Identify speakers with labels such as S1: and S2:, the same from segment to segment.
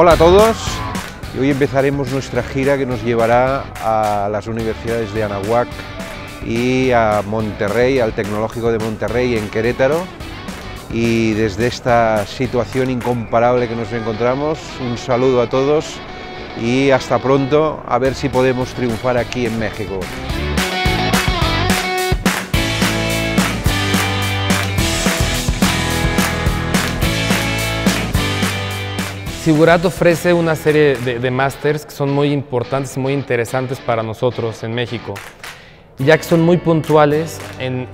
S1: Hola a todos, hoy empezaremos nuestra gira que nos llevará a las universidades de Anahuac y a Monterrey, al Tecnológico de Monterrey en Querétaro. Y desde esta situación incomparable que nos encontramos, un saludo a todos y hasta pronto, a ver si podemos triunfar aquí en México.
S2: Sigurat ofrece una serie de, de másters que son muy importantes y muy interesantes para nosotros en México, ya que son muy puntuales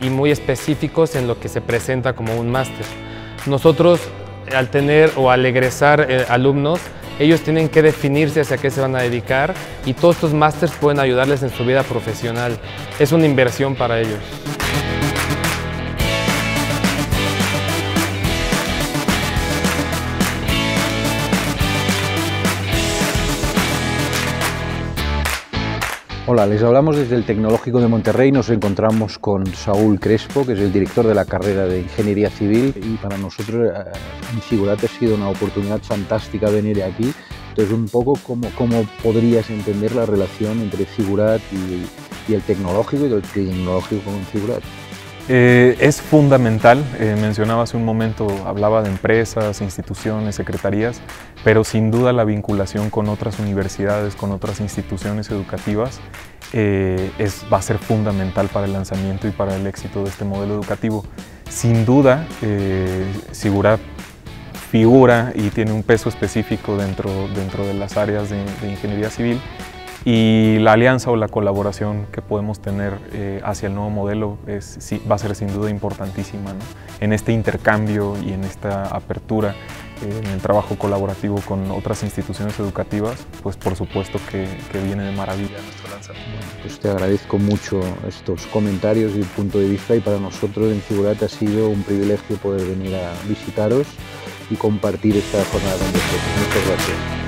S2: y muy específicos en lo que se presenta como un máster. Nosotros, al tener o al egresar eh, alumnos, ellos tienen que definirse hacia qué se van a dedicar y todos estos másters pueden ayudarles en su vida profesional. Es una inversión para ellos.
S1: Hola, les hablamos desde el Tecnológico de Monterrey. Nos encontramos con Saúl Crespo, que es el director de la carrera de Ingeniería Civil. Y para nosotros eh, en Sigurat ha sido una oportunidad fantástica venir aquí. Entonces, un poco cómo, cómo podrías entender la relación entre Sigurat y, y el tecnológico y el tecnológico con Sigurat.
S3: Eh, es fundamental, eh, mencionaba hace un momento, hablaba de empresas, instituciones, secretarías, pero sin duda la vinculación con otras universidades, con otras instituciones educativas, eh, es, va a ser fundamental para el lanzamiento y para el éxito de este modelo educativo. Sin duda, eh, Sigurat figura y tiene un peso específico dentro, dentro de las áreas de ingeniería civil y la alianza o la colaboración que podemos tener eh, hacia el nuevo modelo es, sí, va a ser sin duda importantísima ¿no? en este intercambio y en esta apertura eh, en el trabajo colaborativo con otras instituciones educativas, pues por supuesto que, que viene de maravilla nuestro lanzamiento.
S1: Pues te agradezco mucho estos comentarios y punto de vista y para nosotros en Figurat ha sido un privilegio poder venir a visitaros y compartir esta jornada con vosotros. Muchas gracias.